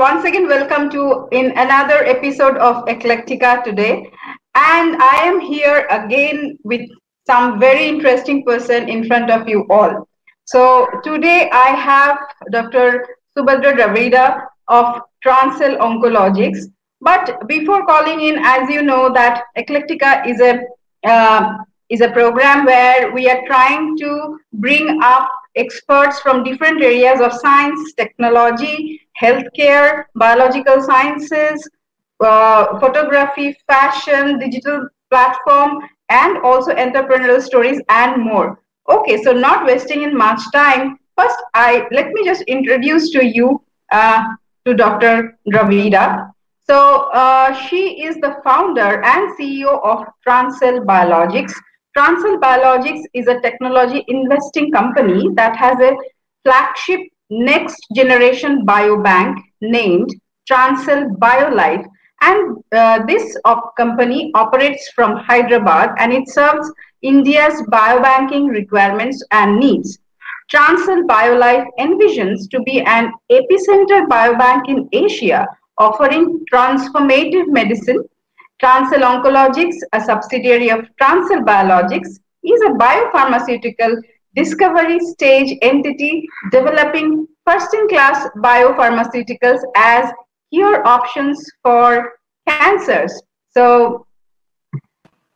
once again, welcome to in another episode of Eclectica today. And I am here again with some very interesting person in front of you all. So today I have Dr. Subhadra Dravida of Transcell Oncologics. But before calling in, as you know, that Eclectica is a uh, is a program where we are trying to bring up experts from different areas of science, technology, healthcare, biological sciences, uh, photography, fashion, digital platform, and also entrepreneurial stories and more. Okay, so not wasting in much time, first I let me just introduce to you uh, to Dr. Dravida. So uh, she is the founder and CEO of Transcell Biologics, Transcell Biologics is a technology investing company that has a flagship next generation biobank named Transcell BioLife. And uh, this op company operates from Hyderabad and it serves India's biobanking requirements and needs. Transcell BioLife envisions to be an epicenter biobank in Asia, offering transformative medicine Transcell Oncologics, a subsidiary of Transcell Biologics, is a biopharmaceutical discovery stage entity developing first-in-class biopharmaceuticals as cure options for cancers. So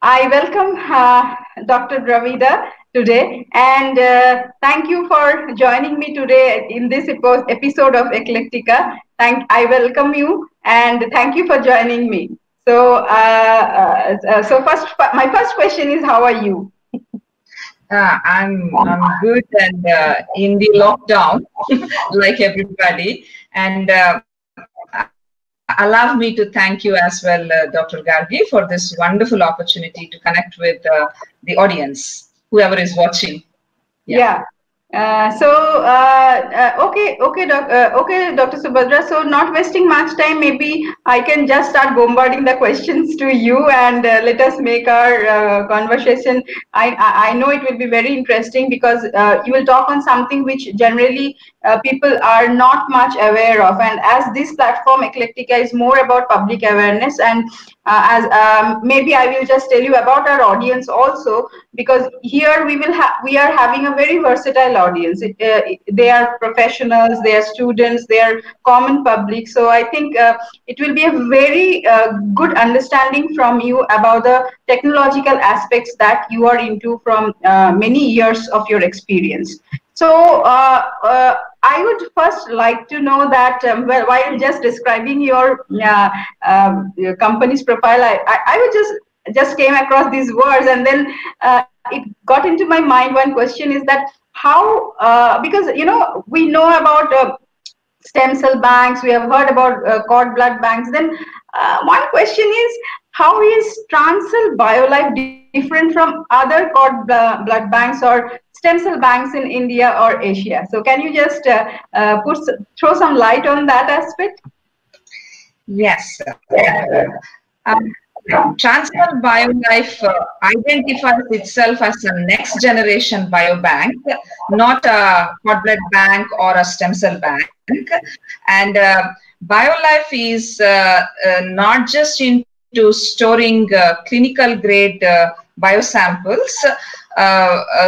I welcome uh, Dr. Dravida today and uh, thank you for joining me today in this episode of Eclectica. Thank, I welcome you and thank you for joining me. So, uh, uh, uh, so first, my first question is, how are you? Uh, I'm I'm good and uh, in the lockdown, like everybody, and uh, allow me to thank you as well, Dr. Gargi, for this wonderful opportunity to connect with the audience, whoever is watching. yeah. yeah. Uh, so uh, uh, okay okay doc, uh, okay dr subhadra so not wasting much time maybe i can just start bombarding the questions to you and uh, let us make our conversation I, I know it will be very interesting because you will talk on something which generally people are not much aware of and as this platform eclectica is more about public awareness and as um, maybe i will just tell you about our audience also because here we will have we are having a very versatile audience. It, uh, they are professionals, they are students, they are common public. So I think uh, it will be a very uh, good understanding from you about the technological aspects that you are into from uh, many years of your experience. So uh, uh, I would first like to know that um, while just describing your, um, your company's profile, I, I, would just just came across these words and then uh, it got into my mind one question is that how uh, because you know we know about uh, stem cell banks we have heard about uh, cord blood banks. Then uh, one question is how is transcell biolife different from other cord blood banks or stem cell banks in india or asia? So can you just uh, uh, put throw some light on that aspect? Yes um, Transcell BioLife uh, identifies itself as a next generation biobank, not a cord blood bank or a stem cell bank. And uh, BioLife is uh, uh not just into storing uh, clinical grade uh, biosamples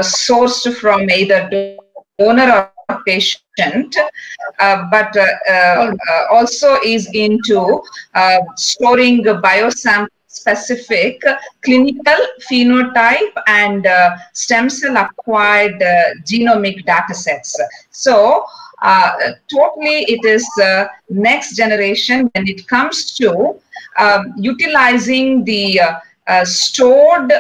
sourced from either donor or patient, uh, but uh, uh, also is into storing biosamples specific clinical phenotype and uh, stem cell acquired uh, genomic data sets. So uh, totally it is uh, next generation when it comes to um, utilizing the uh, uh, stored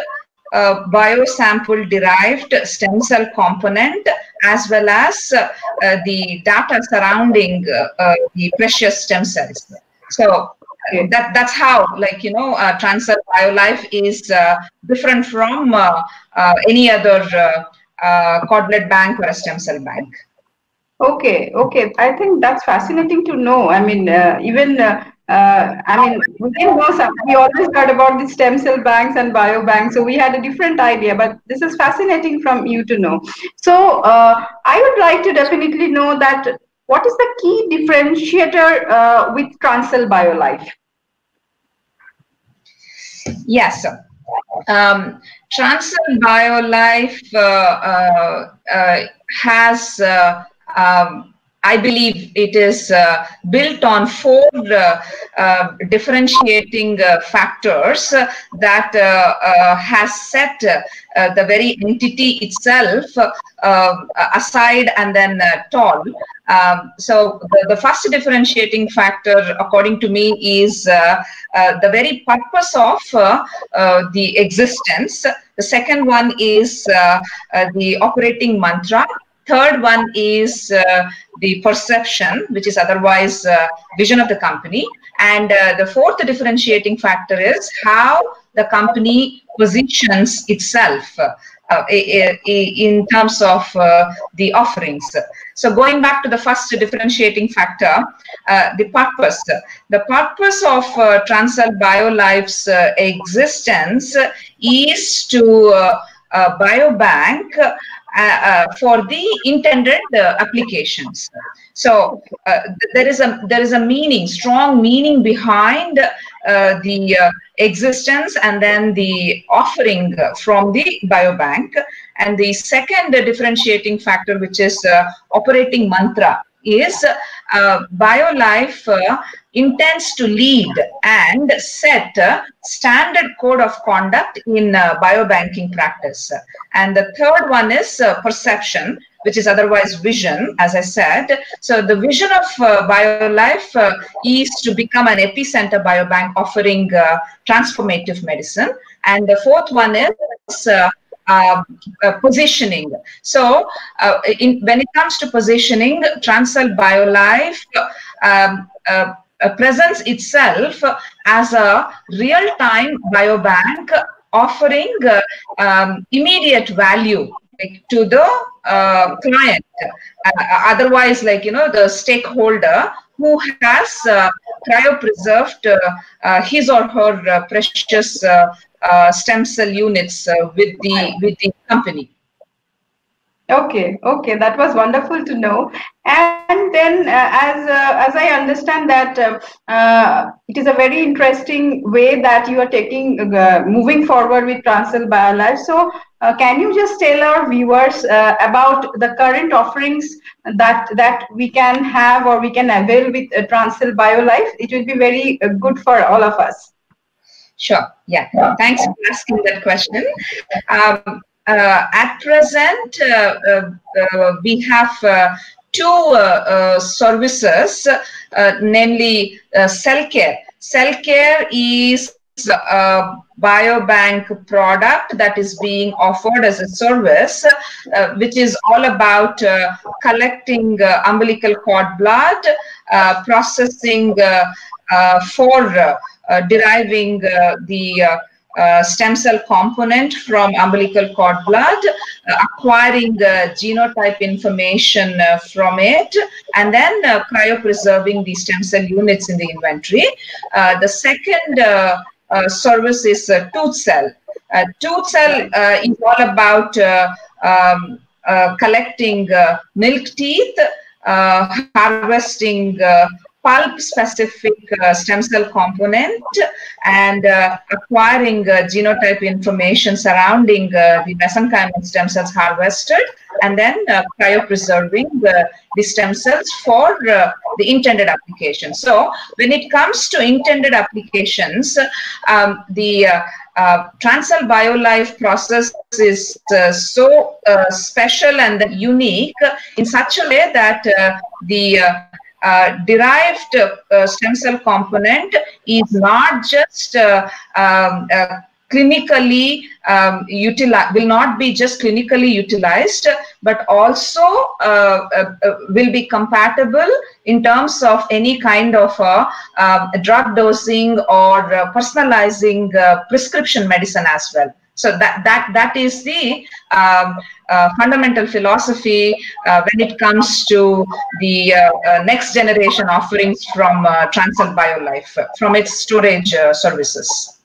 uh, biosample derived stem cell component as well as uh, uh, the data surrounding the precious stem cells. So that that's how like you know uh, Transcell BioLife is uh, different from uh, uh any other uh, uh, blood bank or a stem cell bank. Okay, okay. I think that's fascinating to know. I mean, even I mean, we didn't know some. We always heard about the stem cell banks and biobanks, so we had a different idea. But this is fascinating from you to know. So I would like to definitely know that what is the key differentiator uh, with Transcell BioLife? Yes. Um, Transcell BioLife uh, uh, uh has uh, um, I believe it is uh, built on four uh, uh, differentiating uh, factors uh, that uh, uh, has set uh, the very entity itself aside and then tall. Um, so the, the, first differentiating factor, according to me, is the very purpose of the existence. The second one is the operating mantra Third one is uh, the perception, which is otherwise uh, vision of the company. And uh, the fourth differentiating factor is how the company positions itself uh, in terms of uh, the offerings. So going back to the first differentiating factor, uh, the purpose. The purpose of uh, Transcell BioLife's existence is to biobank uh, uh, for the intended uh, applications. So there is a there is a meaning, strong meaning behind the existence and then the offering from the biobank. And the second differentiating factor, which is operating mantra, is uh, BioLife uh, intends to lead and set a standard code of conduct in uh, biobanking practice. And the third one is uh, perception, which is otherwise vision, as I said. So the vision of uh, BioLife uh, is to become an epicenter biobank offering transformative medicine. And the fourth one is uh, uh, positioning. So uh, in, when it comes to positioning, Transcell BioLife um, uh, uh, presents itself as a real-time biobank offering um, immediate value to the uh, client. otherwise, like, you know, the stakeholder who has uh, cryopreserved uh, his or her precious uh, stem cell units uh, with the with the company. Okay, okay, that was wonderful to know. And then, uh, as uh, as I understand that uh, uh it is a very interesting way that you are taking uh, moving forward with Transcell BioLife. So, uh, can you just tell our viewers about the current offerings that that we can have or we can avail with uh, Transcell BioLife? It will be very good for all of us. Sure. Yeah. Thanks for asking that question. Um, uh, at present, uh, uh, uh we have uh, two services, namely cell care. Cell care is a biobank product that is being offered as a service, uh, which is all about uh, collecting uh, umbilical cord blood, processing for uh, deriving uh, the uh, stem cell component from umbilical cord blood, uh, acquiring the genotype information uh, from it, and then uh, cryopreserving the stem cell units in the inventory. the second service is tooth cell. tooth cell is all about um, collecting milk teeth, harvesting pulp specific uh, stem cell component and uh, acquiring uh, genotype information surrounding uh, the mesenchymal stem cells harvested and then uh, cryopreserving the, stem cells for uh, the intended application. So when it comes to intended applications, um, the uh, Transcell BioLife process is uh, so uh, special and unique in such a way that the uh, derived uh, stem cell component is not just uh, um, uh, clinically um, utilized, will not be just clinically utilized, but also uh, uh, will be compatible in terms of any kind of drug dosing or personalizing prescription medicine as well. So that that that is the um, uh, fundamental philosophy uh, when it comes to the uh, uh next generation offerings from uh, Transcell BioLife from its storage uh, services.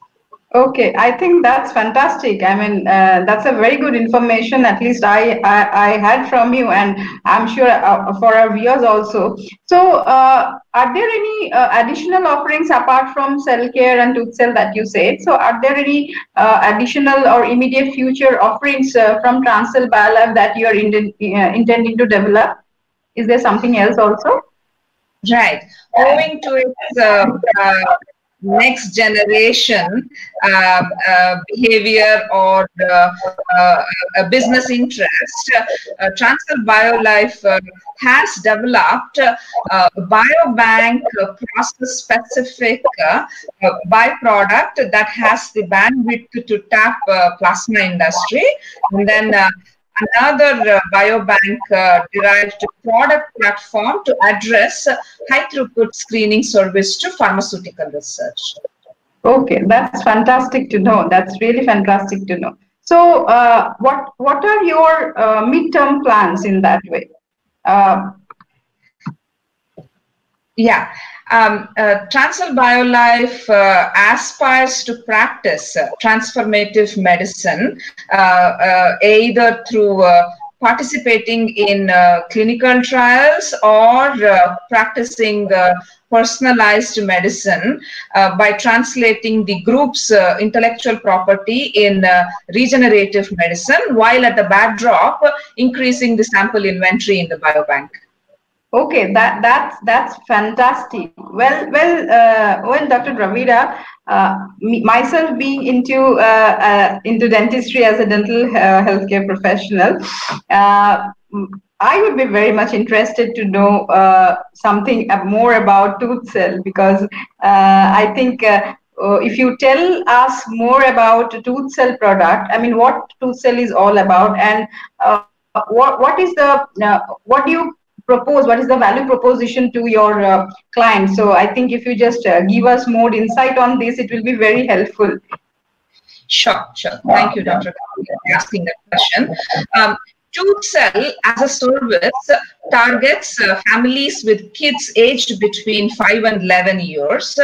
Okay, I think that's fantastic. I mean, uh, that's a very good information. At least I, I, I had from you, and I'm sure uh, for our viewers also. So, uh, are there any uh, additional offerings apart from cell care and tooth cell that you said? So, are there any uh, additional or immediate future offerings uh, from Transcell Biolab that you are in, intending to develop? Is there something else also? Right. Owing to its next generation uh, uh, behavior or uh, uh business interest, uh, Transcell BioLife uh, has developed a biobank process-specific byproduct that has the bandwidth to tap plasma industry. And then another uh, biobank uh, derived product platform to address high throughput screening service to pharmaceutical research. Okay, that's fantastic to know. That's really fantastic to know. So, uh, what what are your uh, midterm plans in that way? Yeah, um, uh, BioLife uh, aspires to practice uh, transformative medicine uh, uh, either through uh, participating in clinical trials or practicing personalized medicine by translating the group's intellectual property in regenerative medicine while at the backdrop increasing the sample inventory in the biobank. Okay, that that's that's fantastic. Well, well, uh, well, Dr. Dravida, uh, me, myself being into uh, uh into dentistry as a dental uh, healthcare professional, uh, I would be very much interested to know something more about tooth cell because I think. if you tell us more about tooth cell product, I mean, what tooth cell is all about, and what what is the what do you propose what is the value proposition to your uh, client? So i think if you just uh, give us more insight on this it will be very helpful. Sure sure. Thank you dr for asking that question. Um, Tooth Cell as a service targets uh, families with kids aged between 5 and 11 years.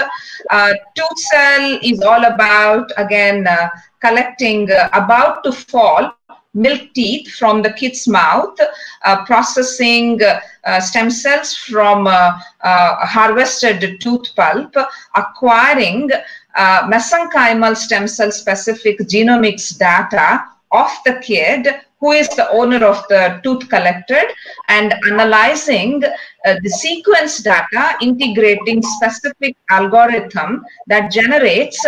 Uh, Tooth Cell is all about, again, uh, collecting uh, about to fall milk teeth from the kid's mouth, uh, processing uh, stem cells from uh, uh, harvested tooth pulp, acquiring uh, mesenchymal stem cell specific genomics data of the kid who is the owner of the tooth collected and analyzing uh, the sequence data integrating specific algorithm that generates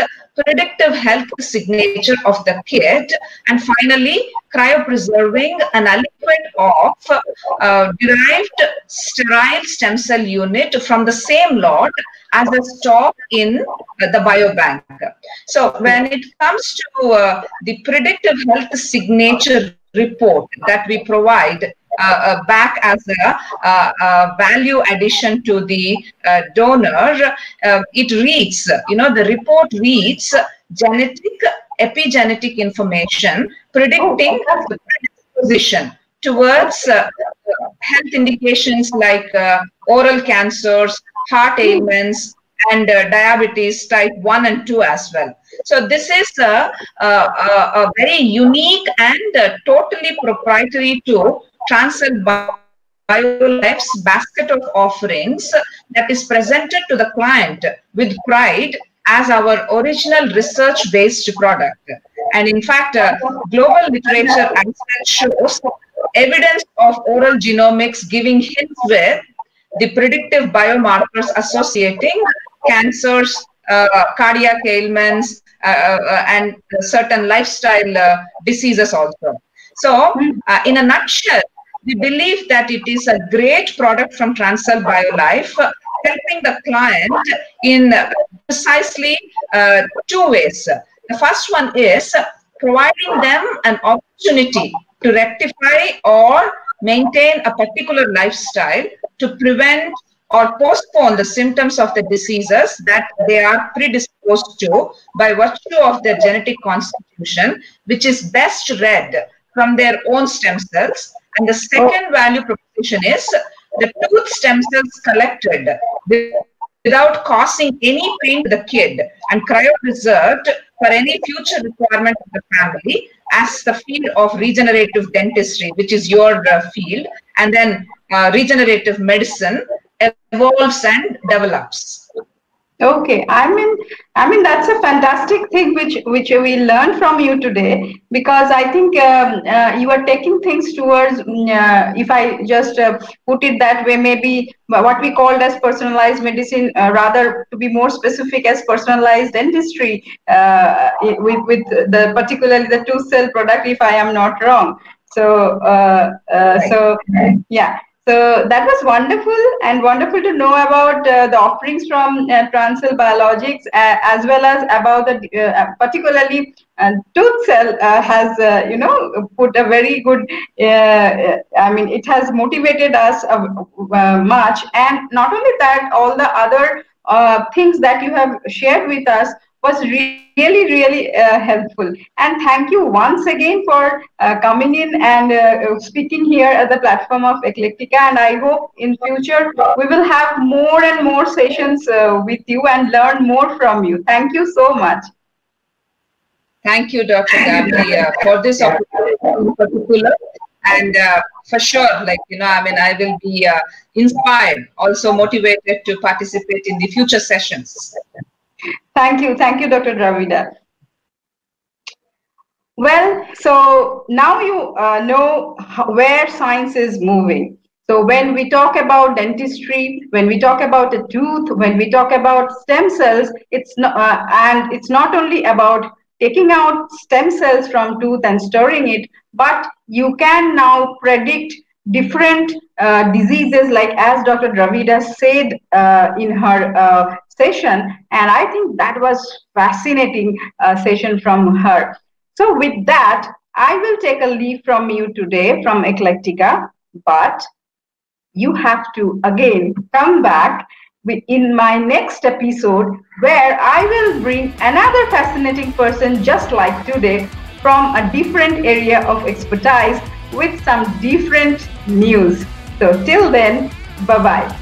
predictive health signature of the kid and finally cryopreserving an aliquot of uh, derived sterile stem cell unit from the same lot as a stock in the biobank. So when it comes to uh, the predictive health signature report that we provide back as a uh, uh value addition to the uh, donor, uh, it reads, you know, the report reads genetic, epigenetic information predicting oh, the predisposition towards health indications like oral cancers, heart ailments, and diabetes type 1 and 2 as well. So this is a, a, a very unique and totally proprietary to Transcell BioLife's basket of offerings that is presented to the client with pride as our original research-based product. And in fact, uh, global literature shows evidence of oral genomics giving hints with the predictive biomarkers associating cancers, uh, cardiac ailments, uh, uh, and certain lifestyle uh, diseases also. So, uh, in a nutshell, we believe that it is a great product from Transcell BioLife, helping the client in precisely uh, two ways. The first one is providing them an opportunity to rectify or maintain a particular lifestyle to prevent or postpone the symptoms of the diseases that they are predisposed to by virtue of their genetic constitution, which is best read from their own stem cells. And the second value proposition is the tooth stem cells collected without causing any pain to the kid and cryopreserved for any future requirement of the family as the field of regenerative dentistry, which is your uh, field, and then uh, regenerative medicine evolves and develops. Okay, I mean, I mean that's a fantastic thing which which we learned from you today because I think um, uh, you are taking things towards. Mm, uh, if I just uh, put it that way, maybe what we called as personalized medicine, uh, rather to be more specific as personalized dentistry uh, with with the particularly the tooth cell product, if I am not wrong. So uh, so yeah. So that was wonderful and wonderful to know about uh, the offerings from uh, Transcell Biologics uh, as well as about the uh, particularly uh, Tooth Cell uh, has you know put a very good. I mean, it has motivated us much, and not only that, all the other things that you have shared with us was really, really uh, helpful. And thank you once again for uh, coming in and uh, speaking here at the platform of Eclectica. And I hope in future we will have more and more sessions uh, with you and learn more from you. Thank you so much. Thank you, Dr. Gabby, uh, for this opportunity in particular. And uh, for sure, like, you know, I mean, I will be inspired, also motivated to participate in the future sessions. Thank you. Thank you, Dr. Dravida. Well, so now you uh, know how, where science is moving. So when we talk about dentistry, when we talk about the tooth, when we talk about stem cells, it's not, uh, and it's not only about taking out stem cells from tooth and storing it, but you can now predict different uh, diseases like as Dr. Dravida said uh, in her uh, session and i think that was fascinating uh, session from her. So with that i will take a leave from you today from eclectica but you have to again come back in my next episode where i will bring another fascinating person just like today from a different area of expertise with some different news. So till then bye bye